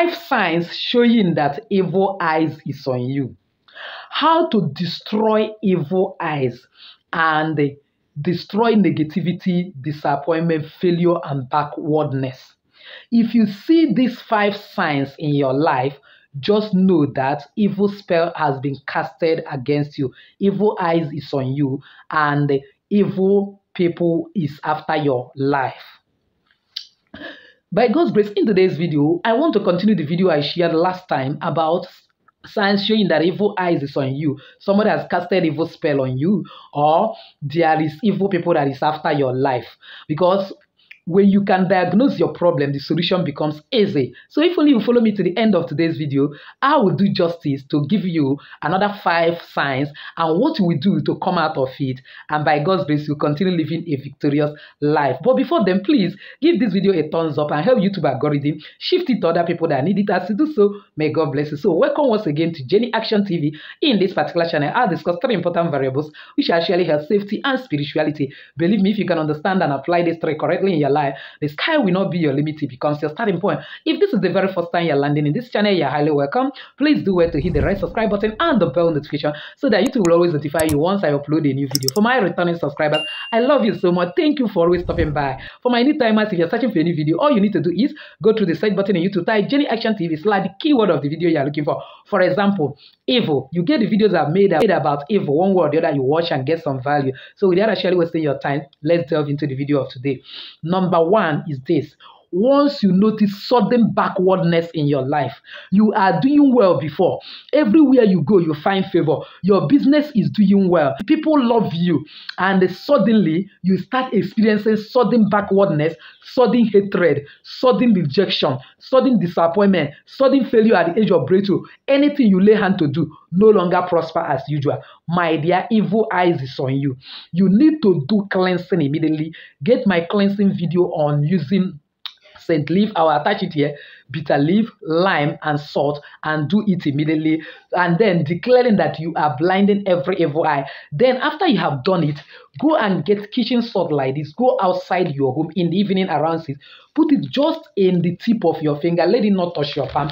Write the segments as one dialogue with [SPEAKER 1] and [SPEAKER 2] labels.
[SPEAKER 1] Five signs showing that evil eyes is on you. How to destroy evil eyes and destroy negativity, disappointment, failure, and backwardness. If you see these five signs in your life, just know that evil spell has been casted against you. Evil eyes is on you, and evil people is after your life. By God's grace, in today's video, I want to continue the video I shared last time about signs showing that evil eyes is on you. Somebody has casted evil spell on you, or there is evil people that is after your life. Because when you can diagnose your problem, the solution becomes easy. So if only you follow me to the end of today's video, I will do justice to give you another five signs and what we do to come out of it. And by God's grace, you continue living a victorious life. But before then, please give this video a thumbs up and help YouTube algorithm shift it to other people that need it. As you do so, may God bless you. So welcome once again to Jenny Action TV. In this particular channel, I'll discuss three important variables which actually help safety and spirituality. Believe me, if you can understand and apply these three correctly in your life, the sky will not be your limit. It becomes your starting point. If this is the very first time you're landing in this channel, you're highly welcome. Please do well to hit the red subscribe button and the bell notification so that YouTube will always notify you once I upload a new video. For my returning subscribers, I love you so much. Thank you for always stopping by. For my new timers, if you're searching for any video, all you need to do is go to the search button in YouTube, type Jenny Action TV, slide the keyword of the video you're looking for. For example, evil. You get the videos I've made, made about evil, one word or the other, you watch and get some value. So without actually wasting your time, let's delve into the video of today. Number one is this once you notice sudden backwardness in your life, you are doing well before. Everywhere you go, you find favor. Your business is doing well. People love you. And suddenly, you start experiencing sudden backwardness, sudden hatred, sudden rejection, sudden disappointment, sudden failure at the age of breakthrough. Anything you lay hand to do no longer prosper as usual. My dear, evil eyes is on you. You need to do cleansing immediately. Get my cleansing video on using scent leaf. I will attach it here. Bitter leaf, lime, and salt, and do it immediately. And then declaring that you are blinding every evil eye. Then, after you have done it, go and get kitchen salt like this. Go outside your home in the evening around six. Put it just in the tip of your finger. Let it not touch your palm.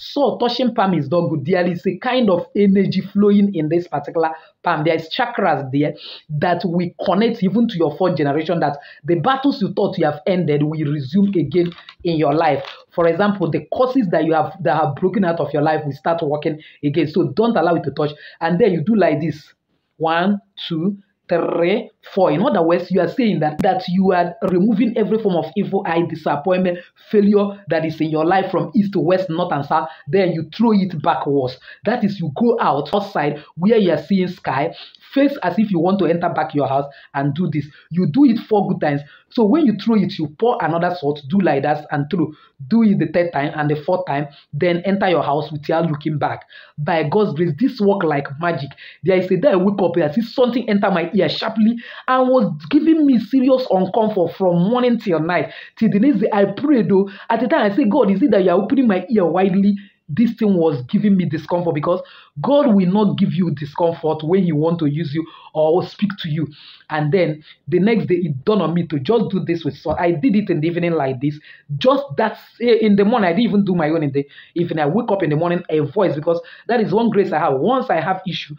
[SPEAKER 1] So touching palm is not good. There is a kind of energy flowing in this particular palm. There is chakras there that we connect even to your fourth generation that the battles you thought you have ended will resume again in your life. For example, the causes that you have that have broken out of your life will start working again. So don't allow it to touch. And then you do like this. One, two, three, four. In other words, you are saying that that you are removing every form of evil eye, disappointment, failure that is in your life from east to west, north and south. Then you throw it backwards. That is, you go out outside where you are seeing sky, face as if you want to enter back your house and do this. You do it four good times. So when you throw it, you pour another salt, do like that and throw. Do it the third time and the fourth time, then enter your house without looking back. By God's grace, this work like magic. There is a day I wake up and I see something enter my ear sharply and was giving me serious uncomfort from morning till night. Till the next day, I prayed though. At the time, I say, God, is it that you are opening my ear widely? This thing was giving me discomfort because God will not give you discomfort when He want to use you or speak to you. And then the next day, it dawned on me to just do this with so I did it in the evening like this. Just that's eh, in the morning. I didn't even do my own in the evening. I wake up in the morning, a voice because that is one grace I have. Once I have issue,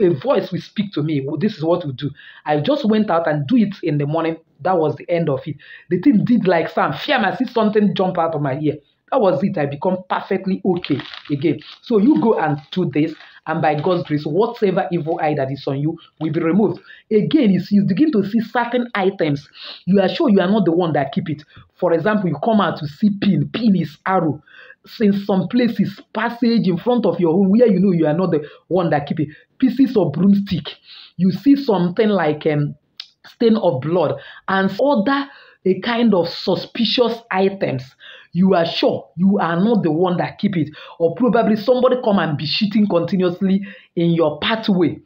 [SPEAKER 1] a voice will speak to me. This is what we do. I just went out and do it in the morning. That was the end of it. The thing did like some fear. I see something jump out of my ear. That was it. I become perfectly okay again. So you go and do this, and by God's grace, whatever evil eye that is on you will be removed. Again, you begin to see certain items. You are sure you are not the one that keep it. For example, you come out to see pin. Pin is arrow. In some places, passage in front of your home where you know you are not the one that keep it. Pieces of broomstick. You see something like um, stain of blood and other a kind of suspicious items you are sure you are not the one that keep it or probably somebody come and be cheating continuously in your pathway.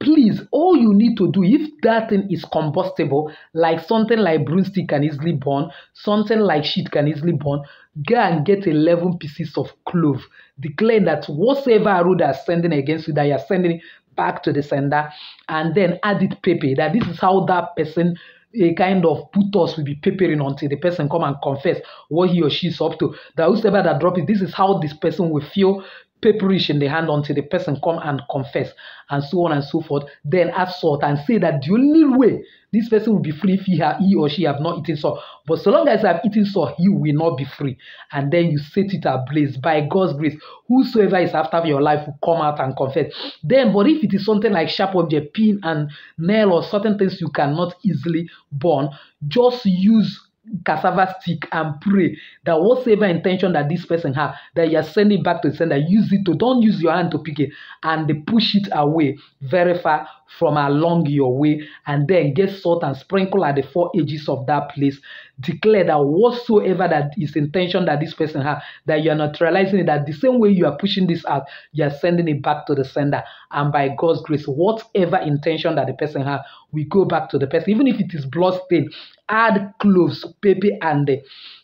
[SPEAKER 1] Please all you need to do if that thing is combustible like something like broomstick can easily burn something like shit can easily burn go and get 11 pieces of clove. Declare that whatsoever arrow that's sending against you that you're sending back to the sender and then add it paper that this is how that person a kind of put us will be peppering until the person come and confess what he or she is up to. That whoever that drop it, this is how this person will feel pepperish in the hand until the person come and confess and so on and so forth. Then add salt and say that the only way this person will be free if he, he or she have not eaten salt. But so long as I have eaten salt, he will not be free. And then you set it ablaze by God's grace. Whosoever is after your life will come out and confess. Then, but if it is something like sharp object, pin and nail or certain things you cannot easily burn, just use cassava stick and pray that whatever intention that this person have that you are sending back to the sender use it to don't use your hand to pick it and they push it away very far from along your way and then get salt and sprinkle at the four edges of that place. Declare that whatsoever that is intention that this person have that you are neutralizing it that the same way you are pushing this out you are sending it back to the sender. And by god's grace whatever intention that the person have we go back to the person. Even if it is blood stain add cloves pepper and uh,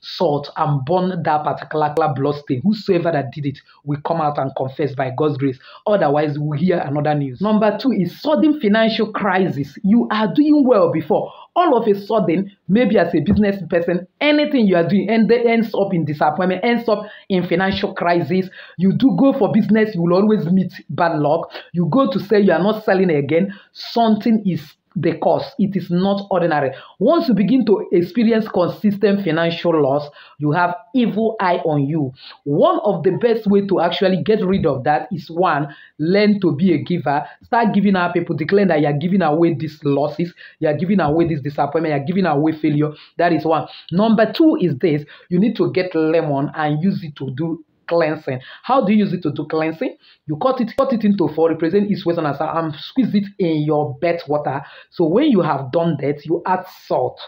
[SPEAKER 1] salt and burn that particular blood stain. Whosoever that did it will come out and confess by god's grace. Otherwise we'll hear another news. Number two is sudden financial crisis. You are doing well before. All of a sudden, maybe as a business person, anything you are doing and ends up in disappointment, ends up in financial crisis. You do go for business, you will always meet bad luck. You go to say you are not selling again, something is the cost. It is not ordinary. Once you begin to experience consistent financial loss, you have evil eye on you. One of the best way to actually get rid of that is one, learn to be a giver. Start giving out people, declaring that you are giving away these losses, you are giving away this disappointment, you are giving away failure. That is one. Number two is this, you need to get lemon and use it to do cleansing. How do you use it to do cleansing? You cut it, cut it into four, represent east, west, and south, um, and squeeze it in your bed water. So when you have done that, you add salt.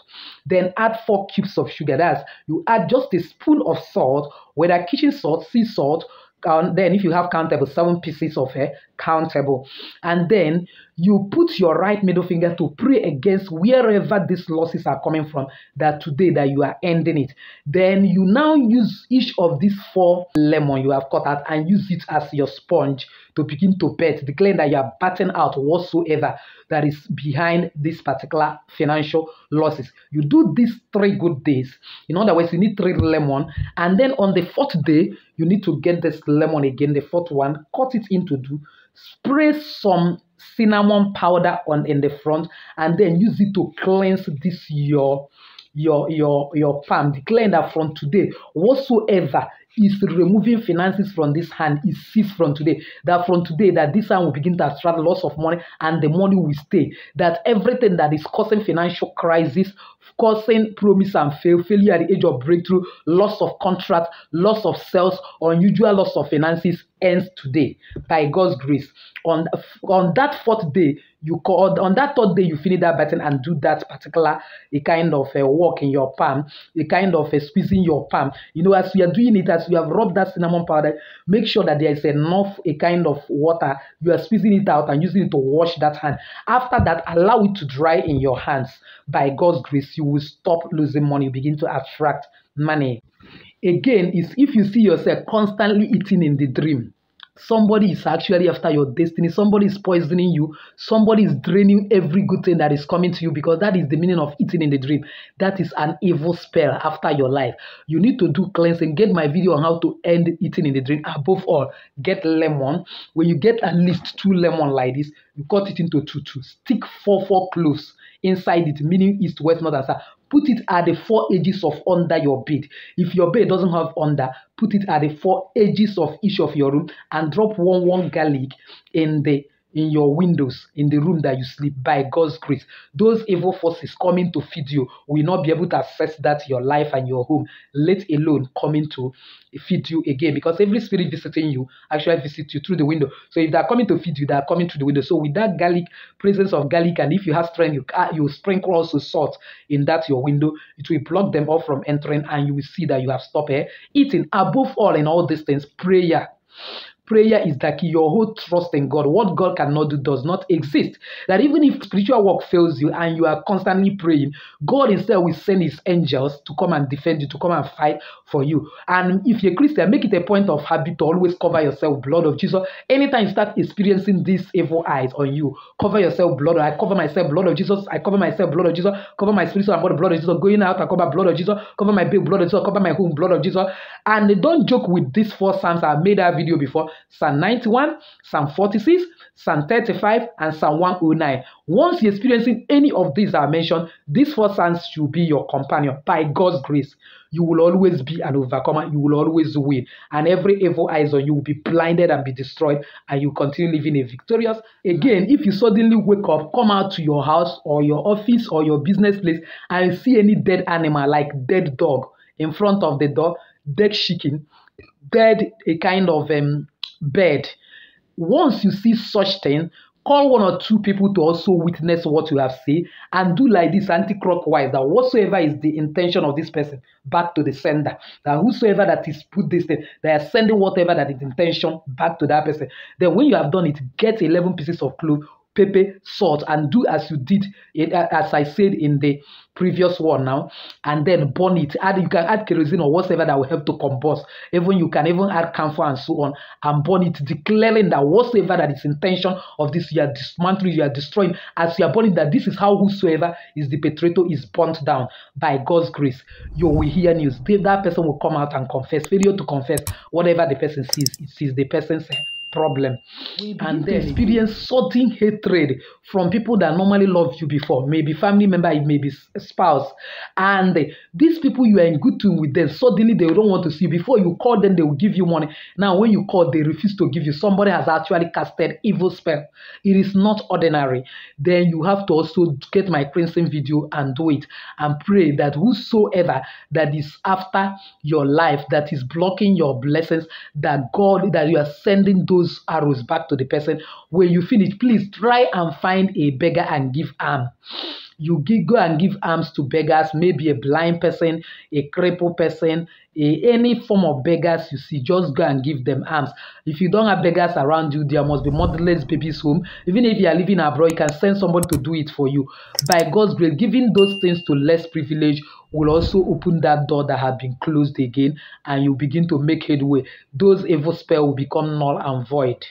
[SPEAKER 1] Then add four cubes of sugar. That's you add just a spoon of salt, whether kitchen salt, sea salt, and then if you have countable, seven pieces of a countable. And then you put your right middle finger to pray against wherever these losses are coming from, that today that you are ending it. Then you now use each of these four lemon you have cut out and use it as your sponge to begin to pet, declaring that you are batting out whatsoever that is behind this particular financial losses. You do these three good days. In other words, you need three lemon, and then on the fourth day, you need to get this lemon again, the fourth one, cut it into two, spray some cinnamon powder on in the front, and then use it to cleanse this your your your your palm declaring that from today whatsoever is removing finances from this hand. Is ceased from today that from today that this hand will begin to attract lots of money and the money will stay. That everything that is causing financial crisis causing promise and fail failure at the age of breakthrough loss of contract loss of sales unusual loss of finances ends today by god's grace. On on that fourth day you call on that third day you finish that button and do that particular a kind of a walk in your palm a kind of a squeezing your palm. You know as you are doing it as you have rubbed that cinnamon powder make sure that there is enough a kind of water. You are squeezing it out and using it to wash that hand. After that allow it to dry in your hands. By god's grace you will stop losing money. Begin to attract money. Again is if you see yourself constantly eating in the dream Somebody is actually after your destiny. Somebody is poisoning you. Somebody is draining every good thing that is coming to you because that is the meaning of eating in the dream. That is an evil spell after your life. You need to do cleansing. Get my video on how to end eating in the dream. Above all, get lemon. When you get at least two lemon like this, you cut it into two, two. Stick four, four cloves inside it, meaning east, west, north, and south. Put it at the four edges of under your bed. If your bed doesn't have under, put it at the four edges of each of your room and drop one one garlic in the in your windows in the room that you sleep by God's grace. Those evil forces coming to feed you will not be able to access that your life and your home, let alone coming to feed you again. Because every spirit visiting you actually visits you through the window. So if they're coming to feed you, they're coming through the window. So with that garlic, presence of garlic, and if you have strength, you you sprinkle also salt in that your window, it will block them off from entering, and you will see that you have stopped eh, eating. Above all, in all these things, prayer Prayer is key. Your whole trust in God. What God cannot do does not exist. That even if spiritual work fails you and you are constantly praying, God instead will send his angels to come and defend you, to come and fight for you. And if you're a Christian, make it a point of habit to always cover yourself with blood of Jesus. Anytime you start experiencing these evil eyes on you, cover yourself blood. I cover myself blood of Jesus. I cover myself blood of Jesus. Cover my spiritual body blood of Jesus. Going out, I cover blood of Jesus. Cover my big blood of Jesus. Cover my home blood of Jesus. And don't joke with these four psalms. I made that video before. Psalm 91, Psalm 46, Psalm 35, and Psalm 109. Once you're experiencing any of these I mentioned, these four psalms should be your companion by God's grace. You will always be an overcomer. You will always win. And every evil eyes on you will be blinded and be destroyed, and you continue living a victorious. Again, if you suddenly wake up, come out to your house or your office or your business place and see any dead animal like dead dog in front of the door, dead chicken, dead a kind of um, bed. Once you see such thing, call one or two people to also witness what you have seen and do like this anti-clockwise that whatsoever is the intention of this person back to the sender that whosoever that is put this thing they are sending whatever that is intention back to that person then when you have done it get 11 pieces of clove pepper, salt, and do as you did, uh, as I said in the previous one now, and then burn it. Add you can add kerosene or whatever that will help to combust. Even you can even add camphor and so on, and burn it, declaring that whatsoever that is intention of this, you are dismantling, you are destroying. As you are burning, that this is how whosoever is the perpetrator is burnt down by God's grace. You will hear news. That person will come out and confess. Failure to confess whatever the person sees, it sees the person's problem. And then experience certain hatred from people that normally loved you before. Maybe family member it may be spouse. And these people you are in good tune with them. Suddenly they don't want to see you. Before you call them they will give you money. Now when you call they refuse to give you. Somebody has actually casted evil spell. It is not ordinary. Then you have to also get my cleansing video and do it. And pray that whosoever that is after your life that is blocking your blessings that god that you are sending those those arrows back to the person. When you finish, please try and find a beggar and give arm. You go and give alms to beggars, maybe a blind person, a crippled person, a, any form of beggars you see, just go and give them alms. If you don't have beggars around you, there must be motherless babies home. Even if you are living abroad, you can send somebody to do it for you. By God's grace, giving those things to less privileged will also open that door that had been closed again, and you begin to make headway. Those evil spells will become null and void.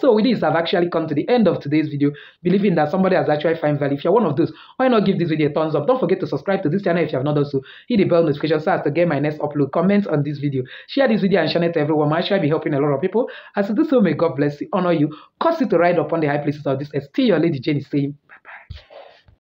[SPEAKER 1] So with this, I've actually come to the end of today's video, believing that somebody has actually found value. If you're one of those, why not give this video a thumbs up? Don't forget to subscribe to this channel if you have not done so. Hit the bell notification so as to get my next upload. Comment on this video. Share this video and share it to everyone. I shall be helping a lot of people. As to do so, may God bless you, honor you, cause you to ride upon the high places of this. Still your lady Jenny saying bye-bye.